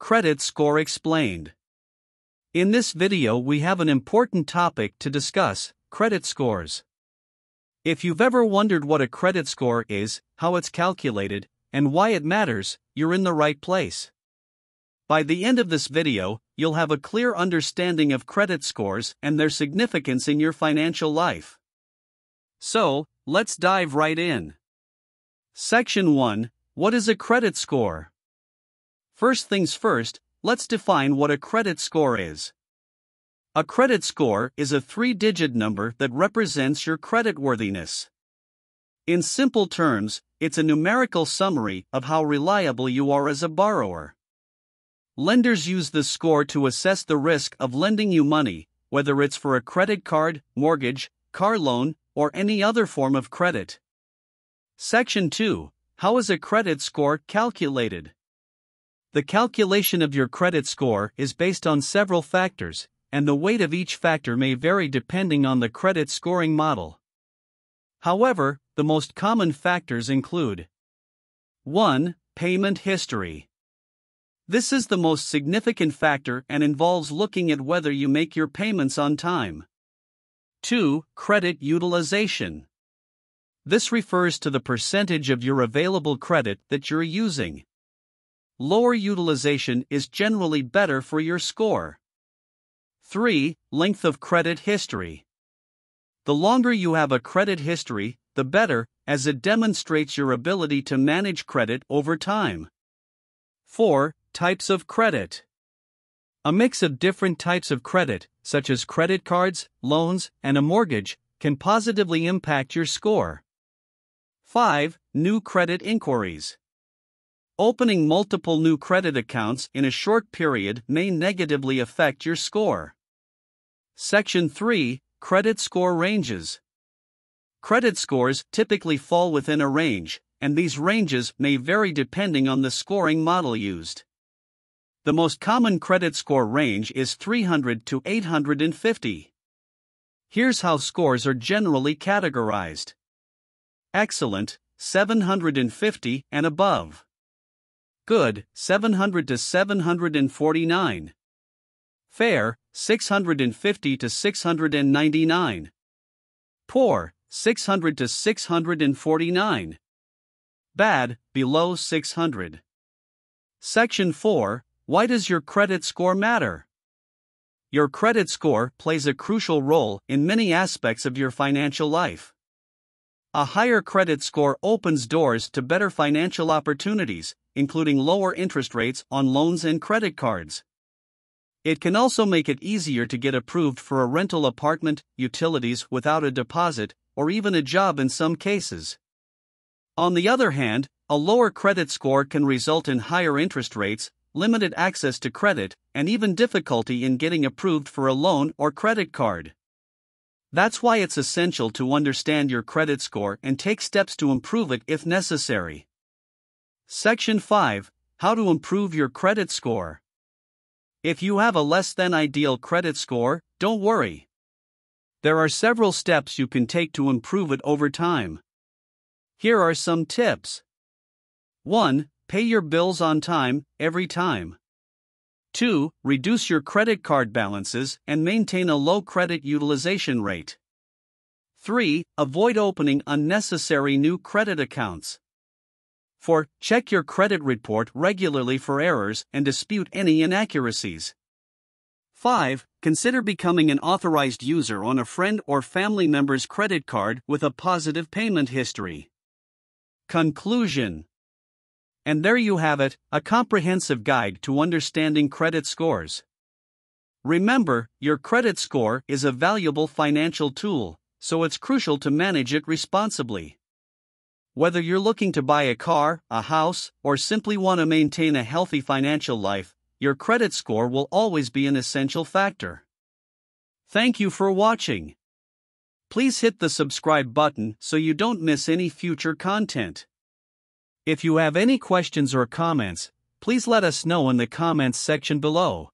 Credit Score Explained. In this video, we have an important topic to discuss credit scores. If you've ever wondered what a credit score is, how it's calculated, and why it matters, you're in the right place. By the end of this video, you'll have a clear understanding of credit scores and their significance in your financial life. So, let's dive right in. Section 1 What is a credit score? First things first, let's define what a credit score is. A credit score is a three digit number that represents your creditworthiness. In simple terms, it's a numerical summary of how reliable you are as a borrower. Lenders use the score to assess the risk of lending you money, whether it's for a credit card, mortgage, car loan, or any other form of credit. Section 2 How is a credit score calculated? The calculation of your credit score is based on several factors, and the weight of each factor may vary depending on the credit scoring model. However, the most common factors include 1. Payment history. This is the most significant factor and involves looking at whether you make your payments on time. 2. Credit utilization. This refers to the percentage of your available credit that you're using. Lower utilization is generally better for your score. 3. Length of credit history. The longer you have a credit history, the better, as it demonstrates your ability to manage credit over time. 4. Types of credit. A mix of different types of credit, such as credit cards, loans, and a mortgage, can positively impact your score. 5. New credit inquiries. Opening multiple new credit accounts in a short period may negatively affect your score. Section 3 Credit Score Ranges. Credit scores typically fall within a range, and these ranges may vary depending on the scoring model used. The most common credit score range is 300 to 850. Here's how scores are generally categorized Excellent, 750 and above. Good, 700 to 749. Fair, 650 to 699. Poor, 600 to 649. Bad, below 600. Section 4 why does your credit score matter? Your credit score plays a crucial role in many aspects of your financial life. A higher credit score opens doors to better financial opportunities, including lower interest rates on loans and credit cards. It can also make it easier to get approved for a rental apartment, utilities without a deposit, or even a job in some cases. On the other hand, a lower credit score can result in higher interest rates, limited access to credit, and even difficulty in getting approved for a loan or credit card. That's why it's essential to understand your credit score and take steps to improve it if necessary. Section 5 How to Improve Your Credit Score. If you have a less than ideal credit score, don't worry. There are several steps you can take to improve it over time. Here are some tips 1. Pay your bills on time, every time. 2. Reduce your credit card balances and maintain a low credit utilization rate. 3. Avoid opening unnecessary new credit accounts. 4. Check your credit report regularly for errors and dispute any inaccuracies. 5. Consider becoming an authorized user on a friend or family member's credit card with a positive payment history. Conclusion and there you have it a comprehensive guide to understanding credit scores. Remember, your credit score is a valuable financial tool, so it's crucial to manage it responsibly. Whether you're looking to buy a car, a house, or simply want to maintain a healthy financial life, your credit score will always be an essential factor. Thank you for watching. Please hit the subscribe button so you don't miss any future content. If you have any questions or comments, please let us know in the comments section below.